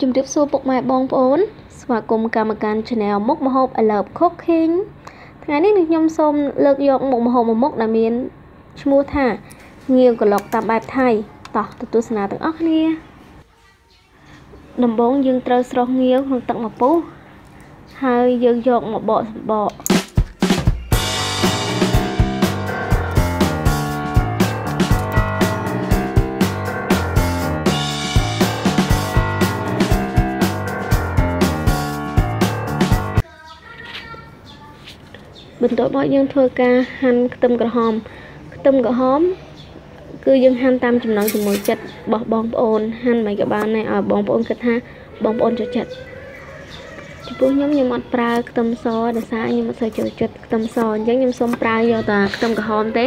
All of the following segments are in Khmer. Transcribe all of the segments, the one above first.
រាបសួរពុកម៉ែបងប្អូន ស្វាគមន៍កម្មការ Channel មុខម្ហូប I Love Cooking ថ្ងៃនេះខ្ញុំសូមលើកយកមុខម្ហូបមួយមុខដែលមានឈ្មោះថាងាវក្លុកតាមបែបថៃតោះទៅទស្សនាទាំងអស់គ្នាដំបូងយើងត្រូវស្រុះងាវក្នុងទឹកមួយពុះហើយយើងយកមកបកសម្បក បន្ទាប់មកយើងធ្វើការហាន់ខ្ទឹមក្រហមខ្ទឹមក្រហម គឺយើងហាន់តាមចំណង់ចំណូលចិត្តរបស់បងប្អូនហាន់មិនក៏បានដែរឲ្យបងប្អូនគិតថាបងប្អូនចូលចិត្តចំពោះខ្ញុំខ្ញុំអត់ប្រើខ្ទឹមសដោយសារខ្ញុំអត់សូវចូលចិត្តខ្ទឹមសអញ្ចឹងខ្ញុំសូមប្រើយកតែខ្ទឹមក្រហមទេ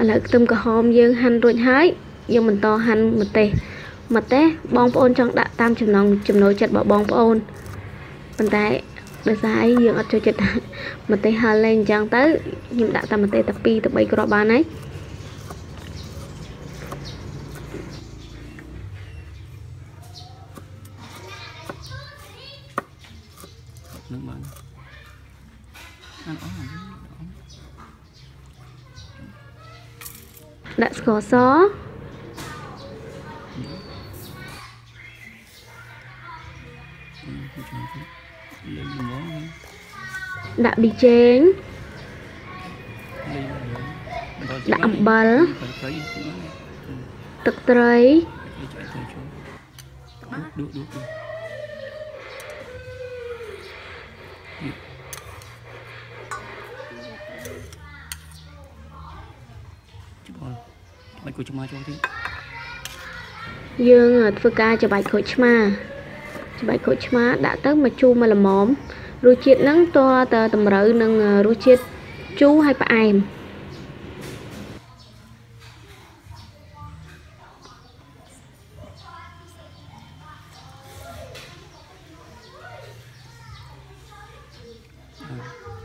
ឥឡូវខ្ទឹមក្រហមយើងហាន់រួចហើយយើងបន្តហាន់ម្ទេសម្ទេសបងប្អូនចង់ដាក់តាមចំណងចំណូលចិត្តរបស់បងប្អូនប៉ុន្តែដោយសារអីយើងអត់ចូលចិត្តម្ទេសហឹរលេងអញ្ចឹងទៅខ្ញុំដាក់តែម្ទេសតែ2ទៅ3គ្រាប់បានហើយនឹងបានអត់អស់ ដាក់ស្ករសដាក់ប៊ីចេងដាក់អំបិលទឹកត្រីដួកដួកច្បល់ បាច់គូឆ្មាចូលទៀតយើងធ្វើការច្របាច់ក្រូចឆ្មាច្របាច់ក្រូចឆ្មាដាក់ទៅមកជូរមកល្មមរសជាតិហ្នឹងតើតើតម្រូវនឹងរសជាតិជូរហើយផ្អែម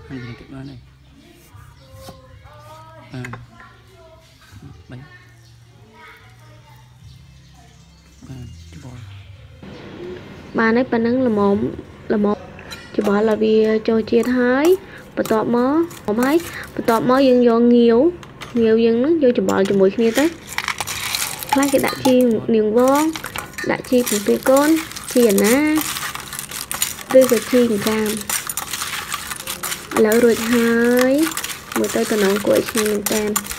អឺហើយទៅបានហើយអឺ បានហើយប៉ណ្ណឹងល្មមល្មមច្បល់ឲ្យវាចូលជាតិហើយបន្ទាប់មកហមហើយបន្ទាប់មកយើងយកងាវងាវយើងនឹងយកច្បល់ជាមួយគ្នាទៅខ្លះគេដាក់ជីនាងវងដាក់ជីពងទាកូនជីអាណាឬក៏ជីម្កាមឥឡូវរួចហើយមើលទៅតំណងគួរឲ្យឆ្ងាញ់មែនតើ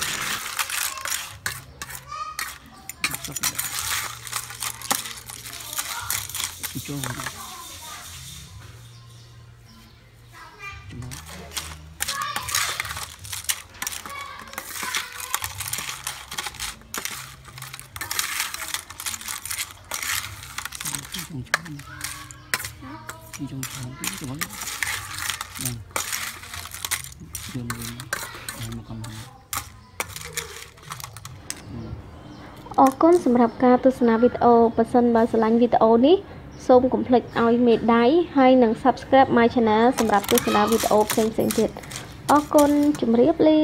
ចូលចំមកចង់ឆោមចង់ឆោមទៅចាំបានយើងយើងមកកំអរគុណសម្រាប់ការទស្សនាវីដេអូបើសិនបើស្រឡាញ់វីដេអូនេះ សូមកុំភ្លេចឲ្យមេដៃហើយនិង Subscribe my channel សម្រាប់ទស្សនាវីដេអូផ្សេងៗទៀតអរគុណជម្រាបលា